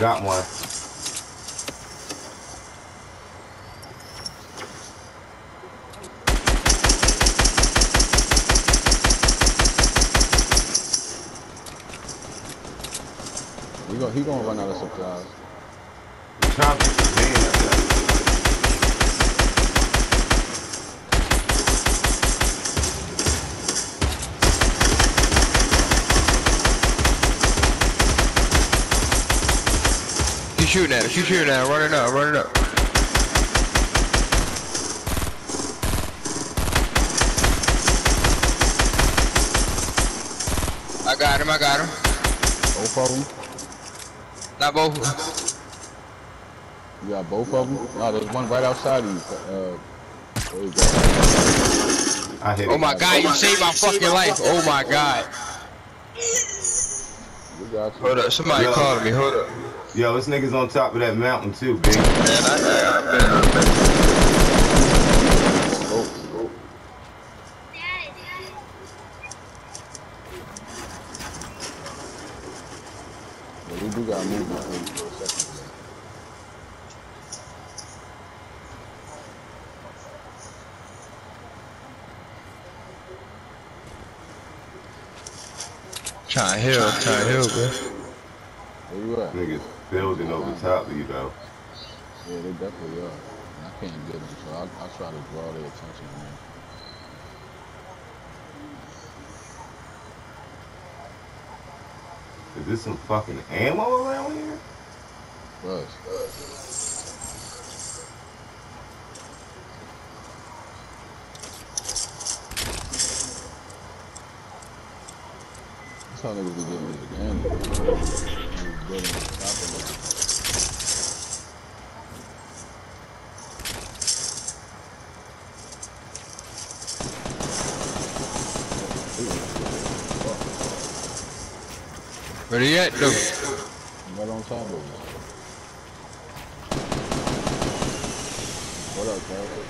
Got one. He gonna, he gonna run out of supplies. She's shooting at her. She's shooting at her. Running up. Running up. I got him. I got him. Both of them. Not both. of 'em. You got both of them. No, there's one right outside of you. Uh, there you go. I hit Oh it. my god, you saved my fucking life. Oh my god. We got you. Hold up. Somebody Yo. calling me. Hold up. Yo, this nigga's on top of that mountain too, big. Man, I, I, I bet. I bet. Oh, oh. Yeah, we do got movement for you for a second. Trying to help, Trying to help, bro. Where you at? Niggas building over top of you though. Yeah, they definitely are. And I can't get them, so I'll, I'll try to draw their attention, man. Is this some fucking ammo around here? Rush. That's how niggas be getting this again. Niggas building on top of. Where they at, though? Right on top of it. What up, Carter?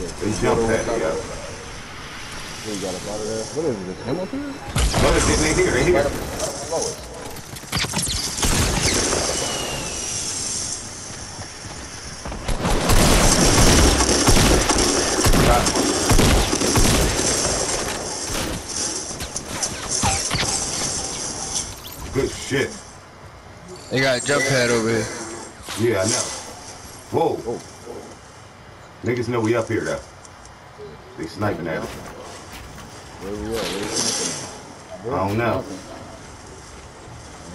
Yeah, They jumped at me, yo. We got up out of there. What is this? Him up here? Look, they here, they here. Lowest. Good shit. They got a jump pad over here. Yeah, I know. Whoa. Oh. Niggas know we up here though. They sniping at us. Where we at? Where we snapping at? I don't know.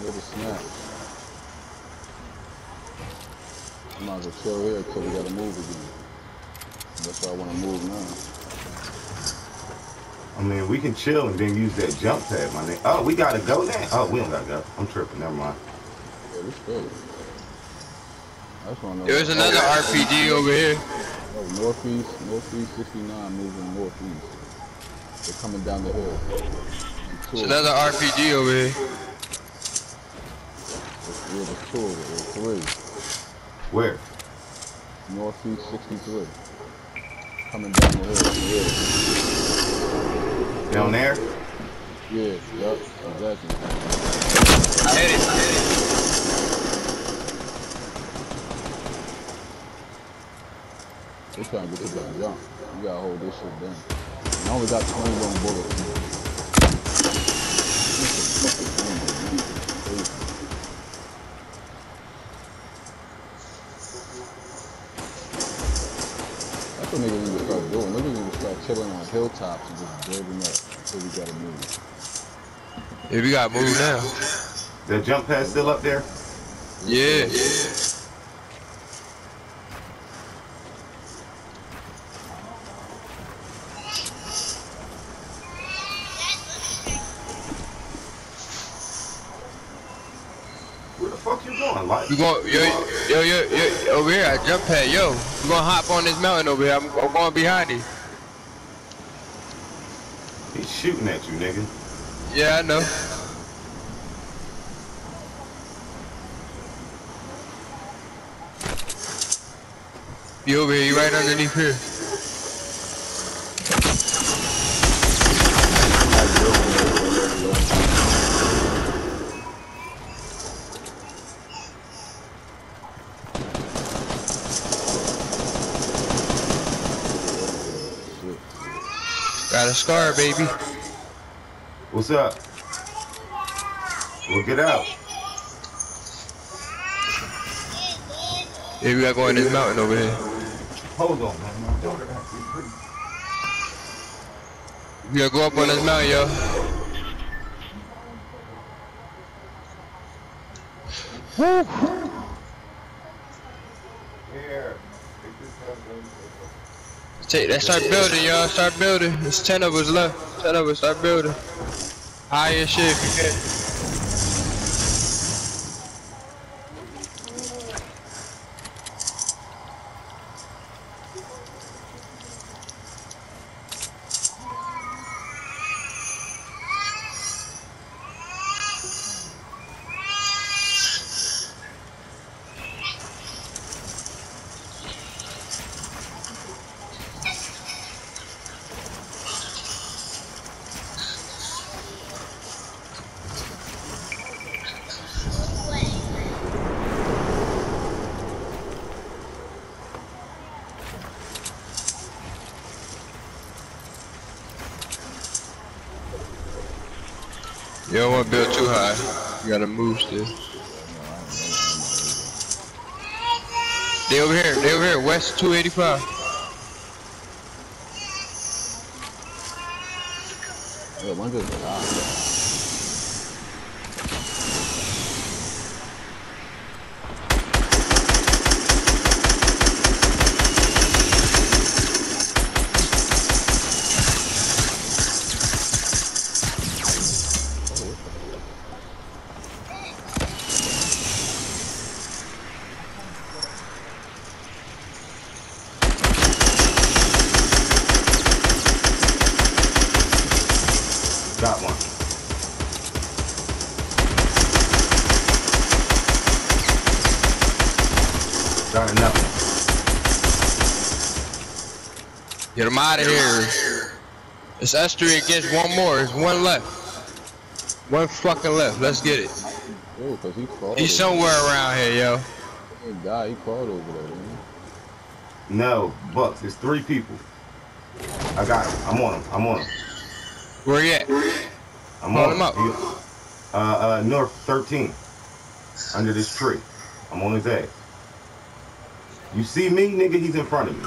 Where the snap? I might as well chill here until we gotta move again. That's why I wanna move now. I mean, we can chill and then use that jump pad, my nigga. Oh, we gotta go now? Oh, we don't gotta go. I'm tripping. Never mind. Yeah, this good. I just wanna know. There's another RPG over here. Oh, northeast, northeast 69 moving northeast. They're coming down the hill. And two There's of another RPG over here. them- Yeah, there's two of them, or three. Where? Northeast 63. Coming down the hill. Down there? Yeah, yep, exactly. I hit it. I hit it. They trying to get to that jump. You gotta hold this shit down. And I only got 21 bullets. That's what niggas need to start doing. Niggas need to start chilling on hilltops and just building up until we gotta move. Yeah, we gotta move now. That jump pad still up there? Yeah. Where fuck you going? Like, We going, yo, yo, yo, yo, over here at jump pad, yo. We gonna hop on this mountain over here. I'm, I'm going behind you. he's shooting at you, nigga. Yeah, I know. You over here, you right underneath here. Got a scar, baby. What's up? We'll get out. Yeah, we gotta go in this mountain over here. Hold on, man. My daughter got to be pretty. We gotta go up on this mountain, yo. Woo. Here. Take that, start building, y'all. Start building. There's 10 of us left. 10 of us, start building. High shit if you can. You don't want to build too high. You gotta move still. They over here. They over here. West 285. Yeah, one just Get him out of here. It's us three against one more. There's one left. One fucking left. Let's get it. Yo, cause he crawled. He's over- somewhere around here, yo. He died. He crawled over there. Man. No, Bucks. It's three people. I got him. I'm on him. I'm on him. Where you at? I'm Call on him up. He- Uh, uh, north 13. Under this tree. I'm on his ass. You see me, nigga? He's in front of me.